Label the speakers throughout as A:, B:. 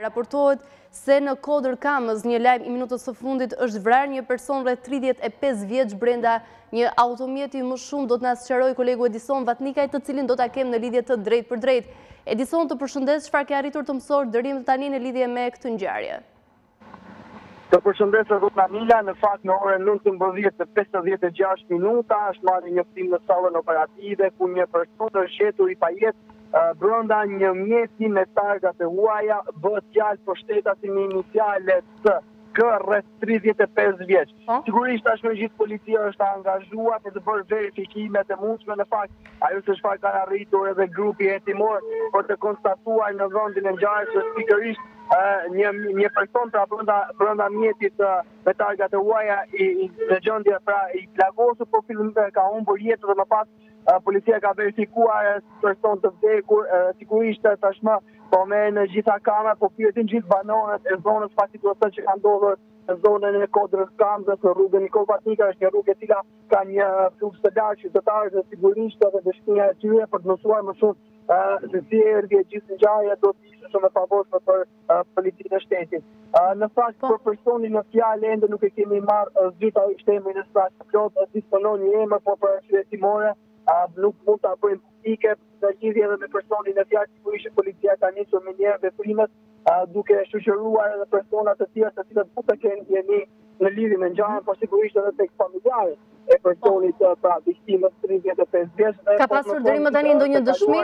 A: Raportohet se në Kodër Kamëz, një lajm i minutës së fundit, është vrarë një person rreth 35 vjeç brenda një automjeti më shumë do të na sqarojë kolegu Edison Vatnikaj, të cilin do ta kem në lidhje të drejtpërdrejtë. Edison, të përshëndes, çfarë ke arritur të mësosh deri më tani në lidhje me këtë ngjarje?
B: Të përshëndes edhe nga Mila, në fakt në orën nëntëmbëdhjetë e pesëdhjetë e gjashtë minuta është marrë një njoftim në sallën operative ku një person është gjetur i pa jetë brenda një mjeti me targat e huaja, bëhet fjalë për shtetasin me inicialet SK rreth tridhjetë e pesë vjeç. Sigurisht tashmë gjithë policia është e angazhuar për të bërë verifikimet e mundshme, në fakt ajo se çfarë kanë arritur edhe grupi hetimor për të konstatuar në vendin e ngjarjes është pikërisht një një person pra brenda brenda mjetit me targa të huaja i në gjendje pra i plagosur po fillimisht ka humbur jetën dhe më pas policia ka verifikuar person të vdekur sigurisht tashmë po merren të gjitha kamerat po pyeten gjithë banorët e zonës pasi që kanë ndodhur Në zonën e Kodër Kamzës, në rrugën Nikollë Paçnika, është një rrugë e cila ka një fluks të lartë qytetarësh dhe sigurisht edhe dëshmia e tyre për të mësuar më shumë se si erdhi e gjithë ngjarja do të ishte shumë e favorshme për policinë e shtetit. Në fakt po. për personin në fjalë ende nuk e kemi marrë zyrtarisht emrin e saktë të plotë, disponojmë një emër por për arsye hetimore nuk mund ta bëjmë publike në lidhje edhe me personin në fjalë, sigurisht që policia ka nisur menjëherë veprimet, duke shoqëruar edhe persona të tjerë të cilët mund të kenë dijeni në lidhje me ngjarjen, por sigurisht edhe tek familjarët e personit të pra viktimës 35 vjeç.
A: Po, ka pasur deri më tani ndonjë dëshmi?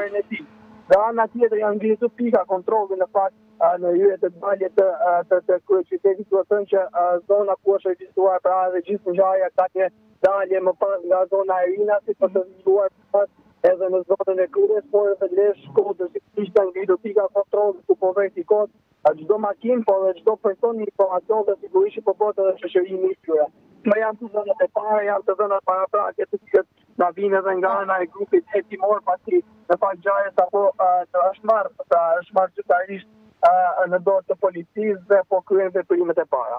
B: Nga ana tjetër janë ngritur pika kontrolli në fakt në hyrje dhe dalje të, të, të kryeqytetit, duhet thënë që zona ku është regjistruar pra edhe gjithë ngjarja ka një dalje më pas nga zona e Rinasit për të vazhduar Pas edhe në zonën e Krujës, por edhe Lezhë, Shkodër, sigurisht janë ngritur pika kontrolli ku po verifikohet çdo makinë, por edhe çdo person me informacion dhe sigurisht po bëhet edhe shoqërimi i tyre. Këto janë të dhënat e para, janë të dhënat paraprake të cilat na vijnë edhe nga ana e grupit hetimor, pasi në fakt ngjarja sapo uh, është marrë, pra është marrë zyrtarisht uh, në dorë të policisë dhe po kryen veprimet e para.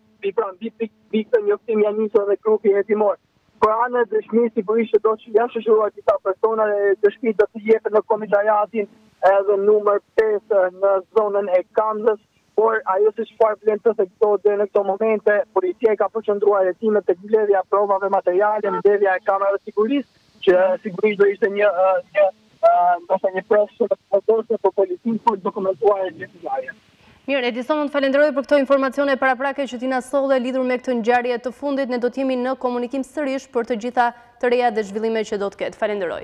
B: Mbi pra mbi mbi këtë njoftim ka nisur edhe grupi hetimor. Për anën e dëshmisë sigurisht që do të jenë shoqëruar disa persona dhe dëshmitë do të jepen në komisariatin edhe numër pesë në zonën e Kamzës, por ajo se çfarë vlen të theksohet deri në këto momente, policia i ka përqendruar hetimet tek mbledhja e provave materiale, mbledhja e kamerave të sigurisë, që sigurisht do ishte një një Ndoshta një pres që të përdorëse për policinë, për dokumentuar të gjithë ngjarjen.
A: Mirë, Edison, unë të falenderoj për këto informacione paraprake që ti na solle lidhur me këtë ngjarje të fundit, ne do të jemi në komunikim sërish për të gjitha të reja dhe zhvillime që do të ketë. Falenderoj.